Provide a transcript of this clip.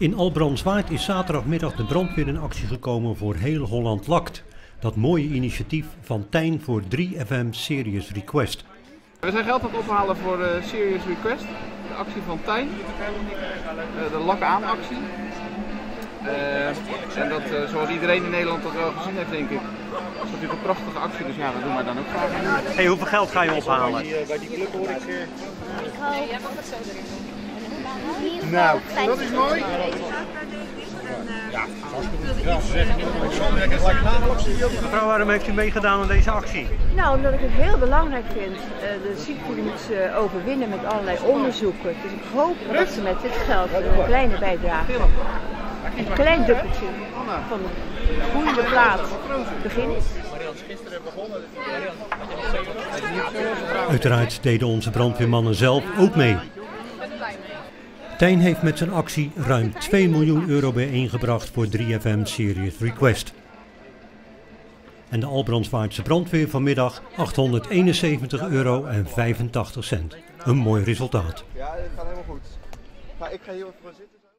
In Albrandswaard is zaterdagmiddag de brandweer in actie gekomen voor Heel Holland Lakt. Dat mooie initiatief van Tijn voor 3FM Serious Request. We zijn geld aan het ophalen voor uh, Serious Request, de actie van Tijn, uh, de lak aan actie. Uh, en dat, zoals iedereen in Nederland dat wel gezien heeft, denk ik, is natuurlijk een prachtige actie, dus ja, dat doen wij dan ook graag. Hey, hoeveel geld ga je ophalen? Bij die club hoor ik... Ik hoop... Nou, dat is mooi. Ja, Mevrouw, waarom heeft u meegedaan aan deze actie? Nou, omdat ik het heel belangrijk vind. De ziekte moet ze overwinnen met allerlei onderzoeken. Dus ik hoop dat ze met dit geld een kleine bijdrage, een klein dubbeltje van de groeiende plaat beginnen. Uiteraard deden onze brandweermannen zelf ook mee. Tijn heeft met zijn actie ruim 2 miljoen euro bijeengebracht voor 3FM Serious Request. En de Albrandswaardse brandweer vanmiddag 871 euro en 85 cent. Een mooi resultaat. Ja, dat gaat helemaal goed. ik ga hier even zitten.